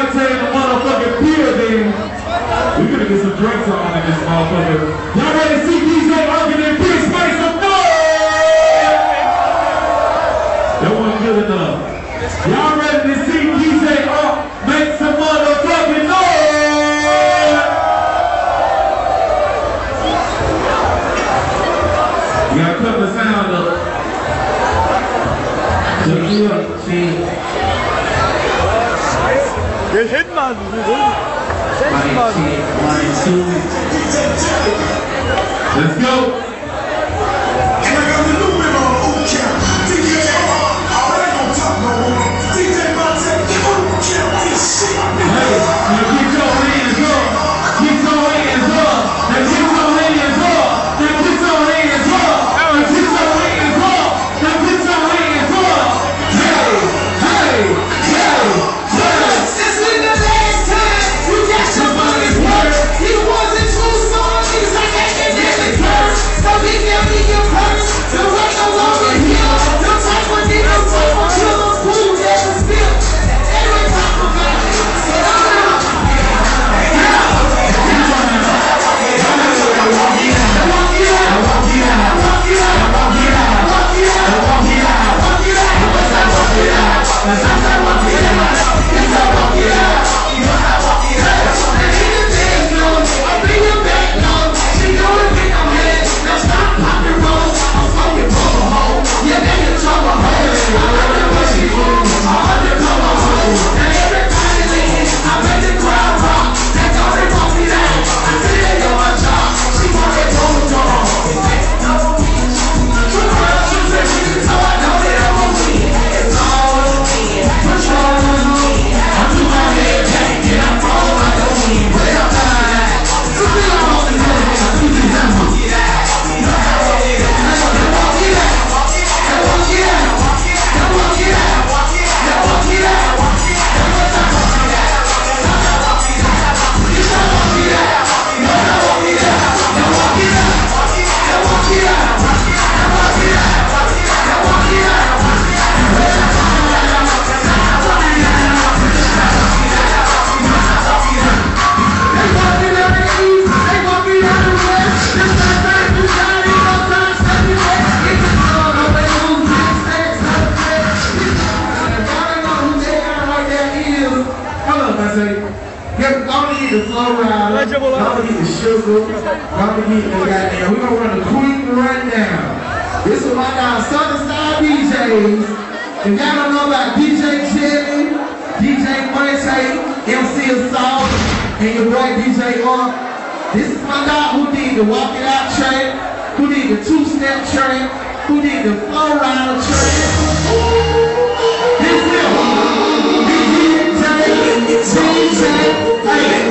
Devontae and the motherfucking Peter then. We gonna get some drinks on in this motherfucker. Y'all ready to see these Let's go. around. Get the sugar. Get the goddamn. We're going to run the Queen Rundown. This is my guy, Southern Style DJs. If y'all don't know about DJ Chevy, DJ Montay, MC Assault, and your boy DJ R, this is my guy who did the Walk It Out track, who did the two-step track, who did the Flo Rida track. Ooh. Hey, DJ hey.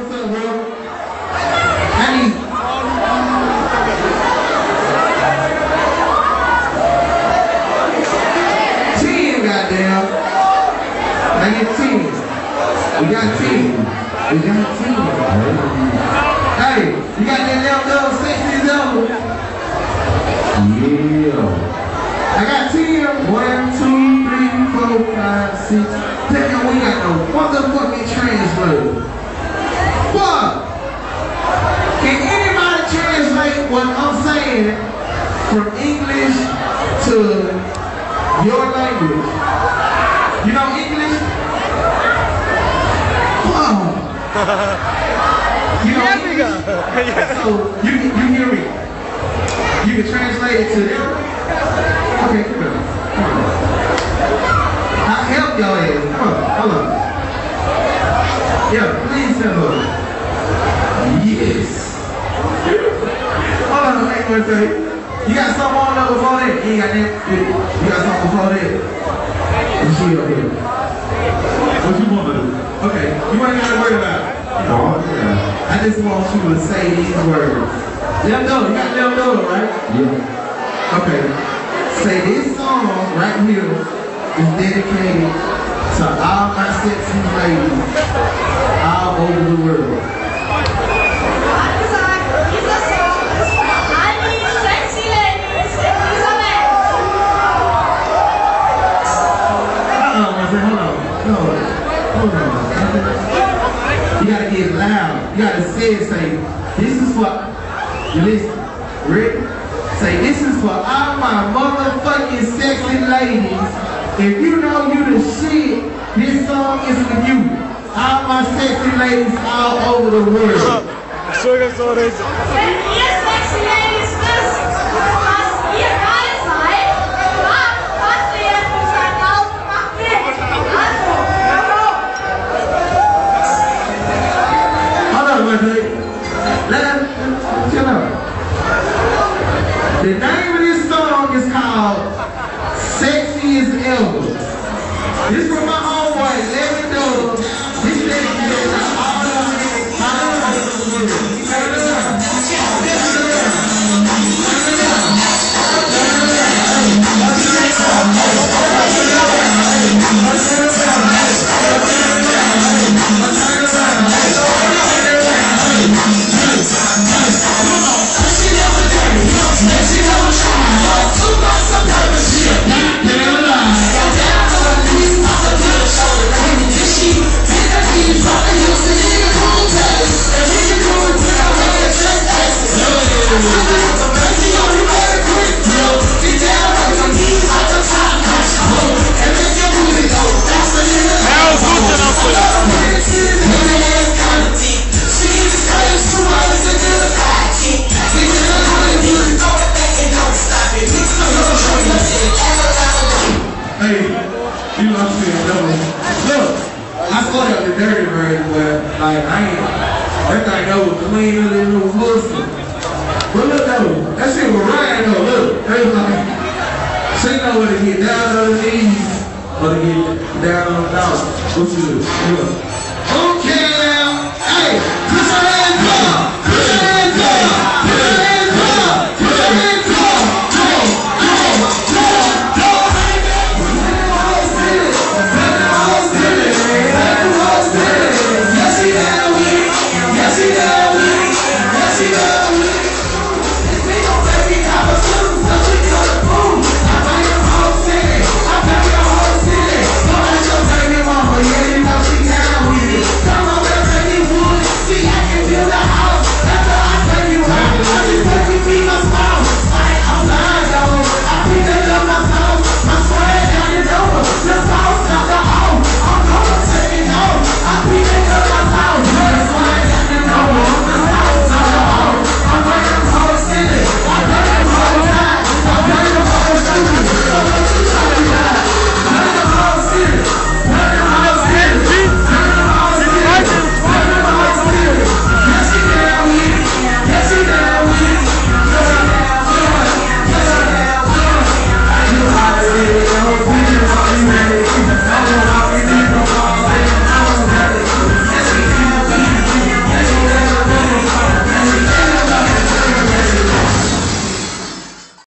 What's up, bro? Need. Ten, goddamn. I get ten. We got ten. We got ten. Hey, you got that little little sexy level? Yeah. I got ten. One, two, three, four, five, six. Damn, we got no motherfucking translator. What? Can anybody translate what I'm saying from English to your language? You know English? Wow. You know English? So you, you hear me? You can translate it to them? Okay, come on. Come on. I'll help y'all ass. Come on. Yeah, please help us. Yes. On, wait. You got something on there before that? You ain't got that? You got something before that? Let's see up here. What you want to do? Okay, you ain't gotta worry about it. Oh, yeah. I just want you to say these words. Let them know. You got them know, right? Yeah. Okay. Say this song right here is dedicated to all my sexy ladies all over the world. Listen, ready? Say, this is for all my motherfucking sexy ladies. If you know you the shit, this song is for you. All my sexy ladies all over the world. Entschuldigung, so das. Hold like I ain't that thing was cleaner than was Muslim. But look though, that shit was right though. Look, they was like, she know where to get down on the knees or to get down on the down. What you do? Look.